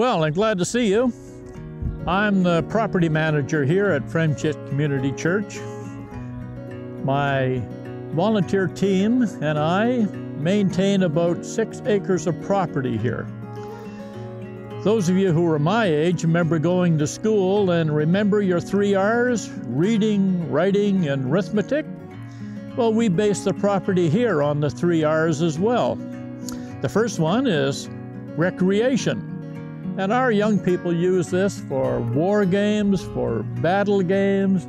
Well, I'm glad to see you. I'm the property manager here at Friendship Community Church. My volunteer team and I maintain about six acres of property here. Those of you who are my age remember going to school and remember your three R's reading, writing, and arithmetic. Well, we base the property here on the three R's as well. The first one is recreation. And our young people use this for war games, for battle games,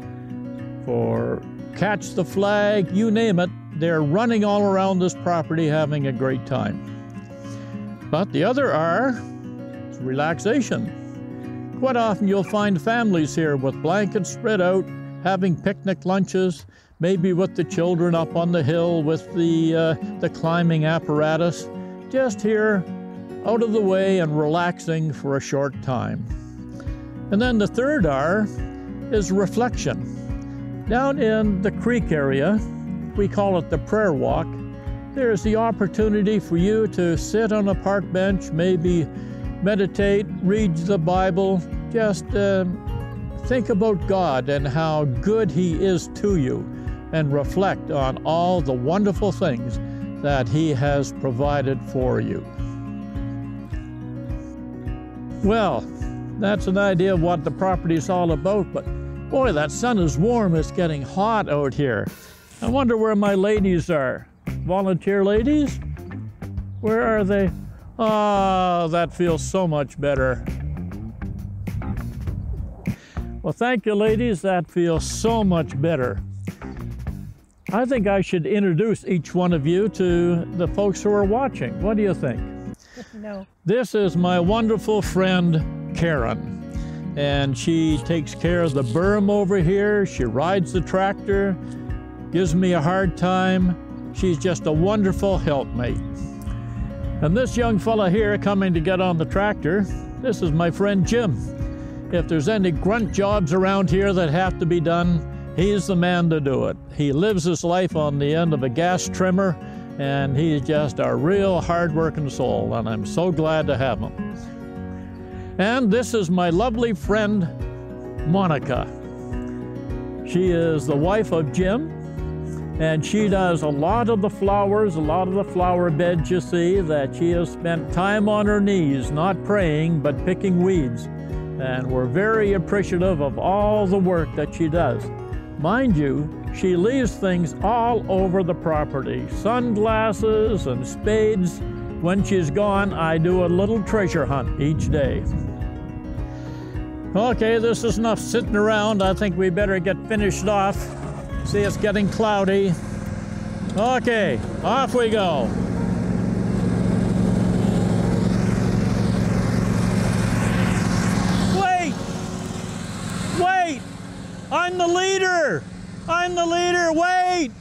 for catch the flag, you name it. They're running all around this property having a great time. But the other R is relaxation. Quite often you'll find families here with blankets spread out, having picnic lunches, maybe with the children up on the hill with the, uh, the climbing apparatus, just here out of the way and relaxing for a short time. And then the third R is reflection. Down in the creek area, we call it the prayer walk, there's the opportunity for you to sit on a park bench, maybe meditate, read the Bible, just uh, think about God and how good He is to you, and reflect on all the wonderful things that He has provided for you. Well, that's an idea of what the property is all about, but boy, that sun is warm. It's getting hot out here. I wonder where my ladies are. Volunteer ladies? Where are they? Ah, oh, that feels so much better. Well, thank you, ladies. That feels so much better. I think I should introduce each one of you to the folks who are watching. What do you think? No. This is my wonderful friend, Karen. And she takes care of the berm over here. She rides the tractor, gives me a hard time. She's just a wonderful helpmate. And this young fella here coming to get on the tractor, this is my friend Jim. If there's any grunt jobs around here that have to be done, he's the man to do it. He lives his life on the end of a gas trimmer and he's just a real hard-working soul, and I'm so glad to have him. And this is my lovely friend, Monica. She is the wife of Jim, and she does a lot of the flowers, a lot of the flower beds you see that she has spent time on her knees, not praying, but picking weeds. And we're very appreciative of all the work that she does. Mind you, she leaves things all over the property, sunglasses and spades. When she's gone, I do a little treasure hunt each day. Okay, this is enough sitting around. I think we better get finished off. See, it's getting cloudy. Okay, off we go. Wait! Wait! I'm the leader! I'm the leader, wait!